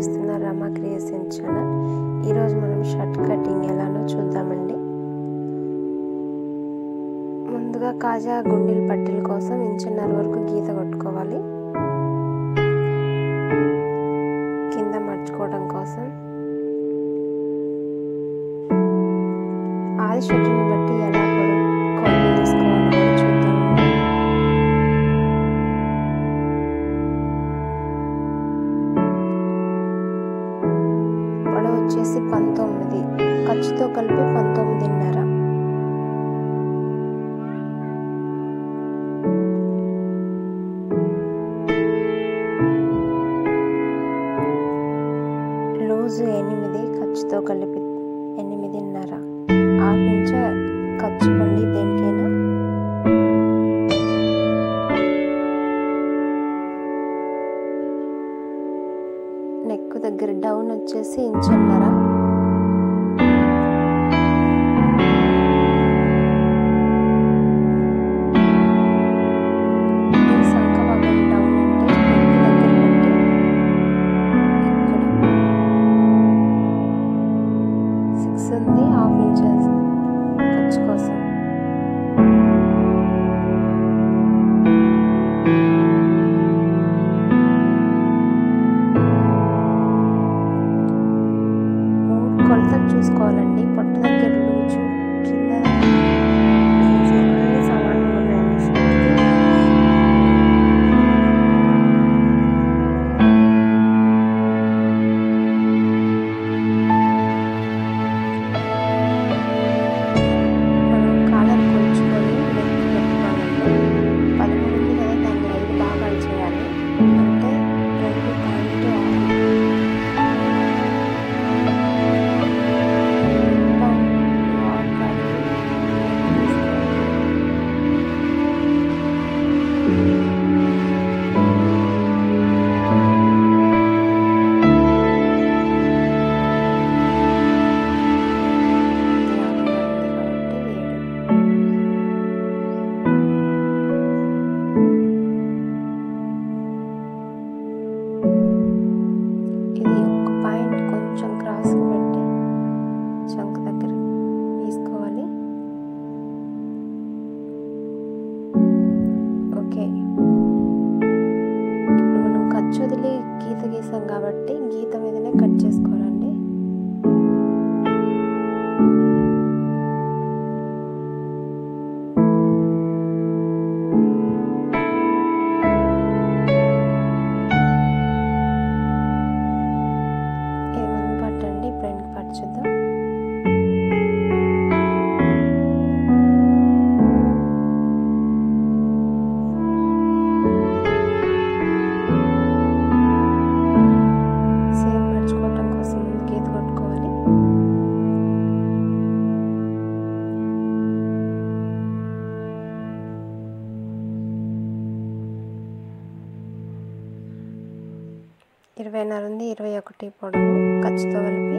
చూస్తున్న రమా creation channel. ఈరోజు మనం షర్ట్ కటింగ్ ఎలానో చూద్దామండి. ముందుగా కాజా గుండెల పట్టీల కోసం ఇంచున్నర వరకు గీత కొట్టుకోవాలి. కింద మర్చుకోవడం కోసం. ఆది షర్ట్ని బట్టి ఎలా వచ్చేసి పంతొమ్మిది. ఖర్చుతో కలిపి పంతొమ్మిదిన్నర. రోజు ఎనిమిది ఖర్చుతో కలిపి వదిలి గీత గీసాం కాబట్టి గీత మీదనే కట్ చేసుకోవాలండి. ఏమని పట్టండి? ఇప్పుడు వెనక పట్టు చూద్దాం ఇరవైన్నర ఉంది ఇరవై ఒకటి పొడవు ఖర్చుతో కలిపి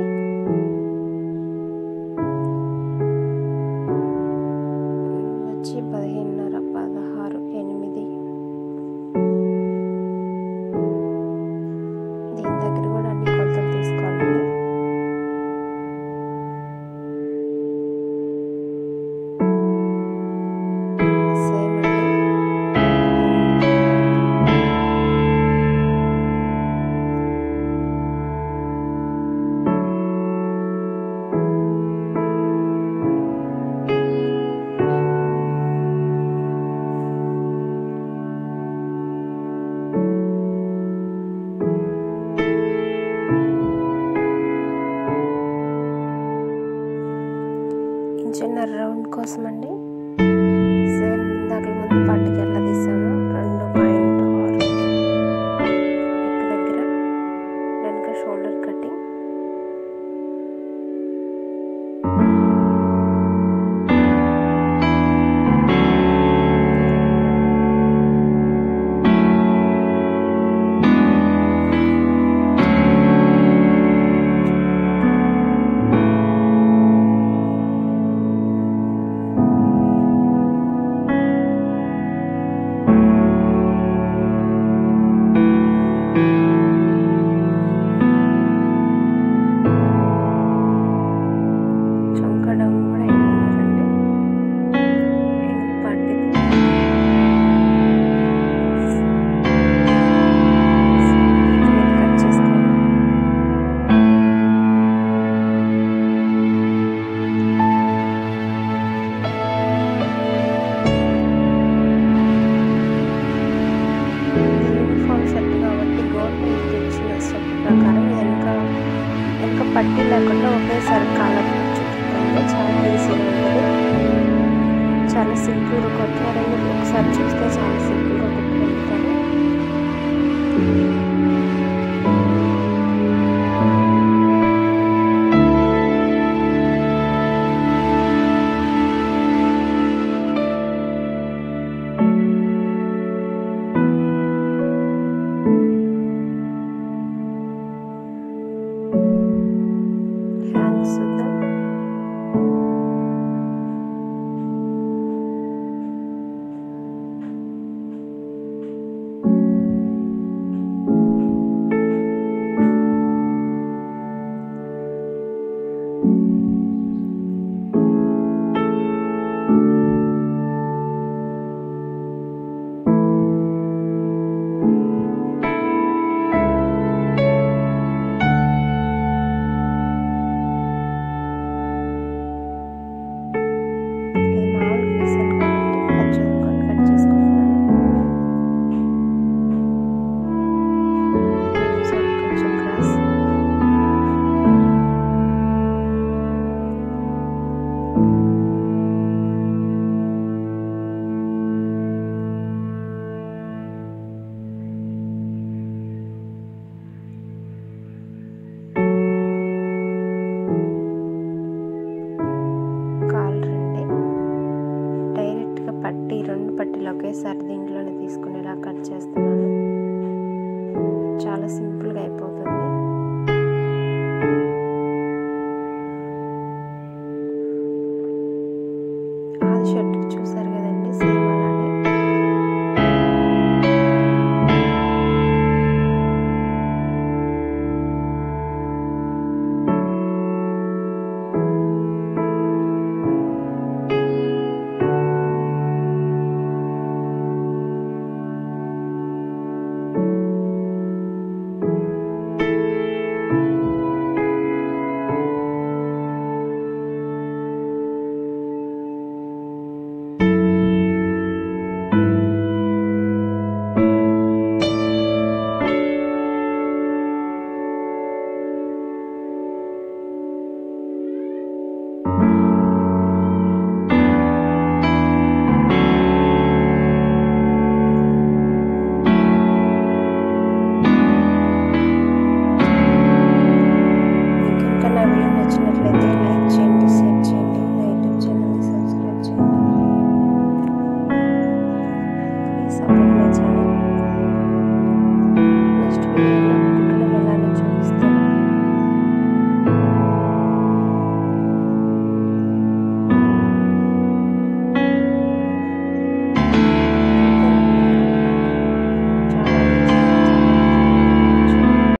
రౌండ్ అండి సేమ్ ఇందాక ముందు పాటికి పట్టి లేకుండా ఒకేసారి కాలం చుట్టుకుంటే చాలా ఈజీగా ఉంటుంది. చాలా సింపుల్గా కొట్టారని ఒకసారి చూస్తే చాలా సింపుల్గా కొట్టుకుంటాను తీసుకునేలా చేస్తున్నాను. చాలా సింపుల్గా అయిపోతుంది. ఆది షర్ట్ చూసారు కదండి సేమ్